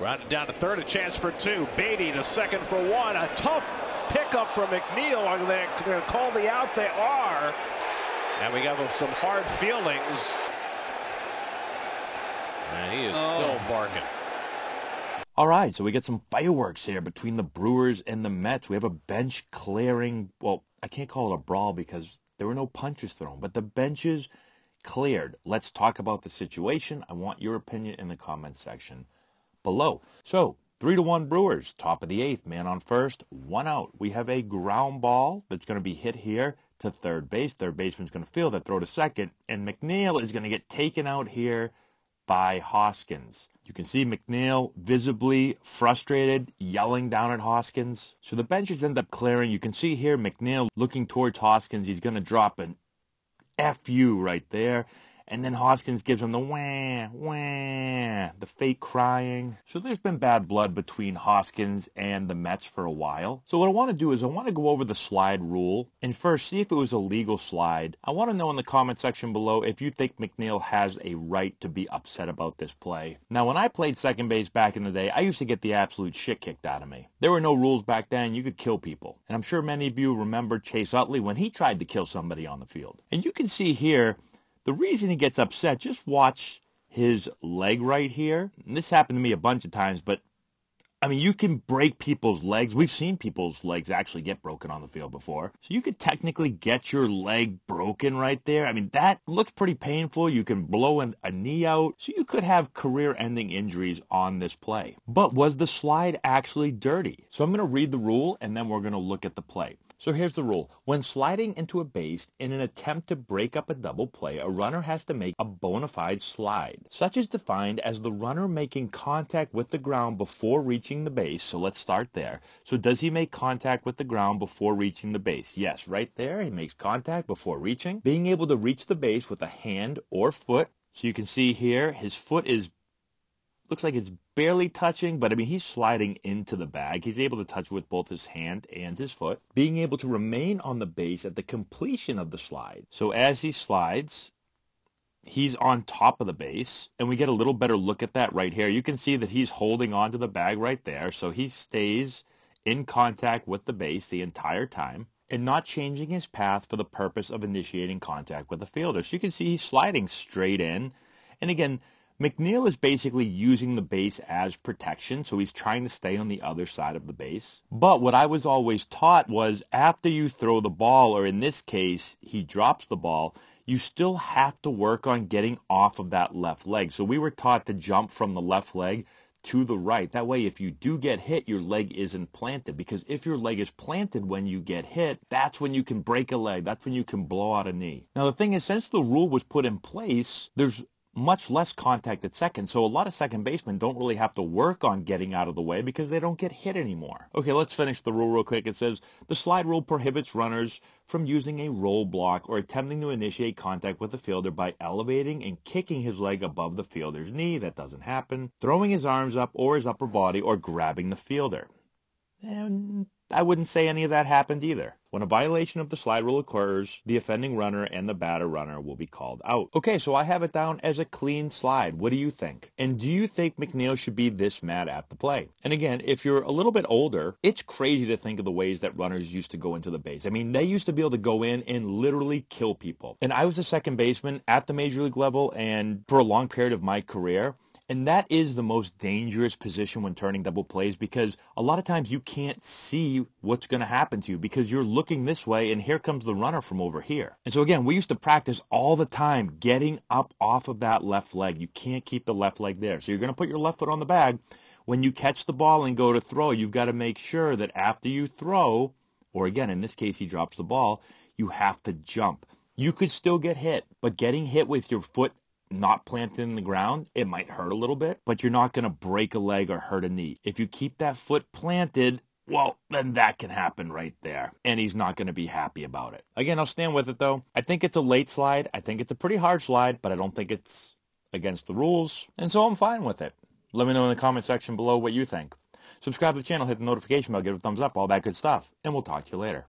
Grounded down to third, a chance for two. Baty to second for one. A tough pickup from McNeil. Are they going to call the out? They are. And we got some hard feelings. And he is oh. still barking. All right, so we get some fireworks here between the Brewers and the Mets. We have a bench clearing. Well, I can't call it a brawl because there were no punches thrown, but the benches cleared. Let's talk about the situation. I want your opinion in the comments section below. So, three to one Brewers, top of the eighth, man on first, one out. We have a ground ball that's going to be hit here to third base. Third baseman's going to field that throw to second, and McNeil is going to get taken out here by Hoskins. You can see McNeil visibly frustrated, yelling down at Hoskins. So the benches end up clearing. You can see here McNeil looking towards Hoskins. He's going to drop an FU right there. And then Hoskins gives him the wah, wah, the fake crying. So there's been bad blood between Hoskins and the Mets for a while. So what I want to do is I want to go over the slide rule and first see if it was a legal slide. I want to know in the comment section below if you think McNeil has a right to be upset about this play. Now when I played second base back in the day, I used to get the absolute shit kicked out of me. There were no rules back then. You could kill people. And I'm sure many of you remember Chase Utley when he tried to kill somebody on the field. And you can see here the reason he gets upset, just watch his leg right here. And this happened to me a bunch of times, but I mean, you can break people's legs. We've seen people's legs actually get broken on the field before. So you could technically get your leg broken right there. I mean, that looks pretty painful. You can blow an, a knee out. So you could have career-ending injuries on this play. But was the slide actually dirty? So I'm going to read the rule and then we're going to look at the play. So here's the rule. When sliding into a base in an attempt to break up a double play, a runner has to make a bona fide slide. Such is defined as the runner making contact with the ground before reaching the base. So let's start there. So does he make contact with the ground before reaching the base? Yes, right there. He makes contact before reaching. Being able to reach the base with a hand or foot. So you can see here, his foot is looks like it's barely touching, but I mean, he's sliding into the bag. He's able to touch with both his hand and his foot, being able to remain on the base at the completion of the slide. So as he slides, he's on top of the base, and we get a little better look at that right here. You can see that he's holding onto the bag right there, so he stays in contact with the base the entire time and not changing his path for the purpose of initiating contact with the fielder. So you can see he's sliding straight in. And again, McNeil is basically using the base as protection, so he's trying to stay on the other side of the base. But what I was always taught was after you throw the ball, or in this case, he drops the ball, you still have to work on getting off of that left leg. So we were taught to jump from the left leg to the right. That way, if you do get hit, your leg isn't planted. Because if your leg is planted when you get hit, that's when you can break a leg. That's when you can blow out a knee. Now, the thing is, since the rule was put in place, there's much less contact at second. So a lot of second basemen don't really have to work on getting out of the way because they don't get hit anymore. Okay, let's finish the rule real quick. It says the slide rule prohibits runners from using a roll block or attempting to initiate contact with the fielder by elevating and kicking his leg above the fielder's knee. That doesn't happen. Throwing his arms up or his upper body or grabbing the fielder. And I wouldn't say any of that happened either. When a violation of the slide rule occurs, the offending runner and the batter runner will be called out. Okay, so I have it down as a clean slide. What do you think? And do you think McNeil should be this mad at the play? And again, if you're a little bit older, it's crazy to think of the ways that runners used to go into the base. I mean, they used to be able to go in and literally kill people. And I was a second baseman at the major league level and for a long period of my career, and that is the most dangerous position when turning double plays because a lot of times you can't see what's going to happen to you because you're looking this way and here comes the runner from over here. And so again, we used to practice all the time getting up off of that left leg. You can't keep the left leg there. So you're going to put your left foot on the bag. When you catch the ball and go to throw, you've got to make sure that after you throw, or again, in this case, he drops the ball, you have to jump. You could still get hit, but getting hit with your foot not planted in the ground, it might hurt a little bit, but you're not going to break a leg or hurt a knee. If you keep that foot planted, well, then that can happen right there. And he's not going to be happy about it. Again, I'll stand with it though. I think it's a late slide. I think it's a pretty hard slide, but I don't think it's against the rules. And so I'm fine with it. Let me know in the comment section below what you think. Subscribe to the channel, hit the notification bell, give it a thumbs up, all that good stuff. And we'll talk to you later.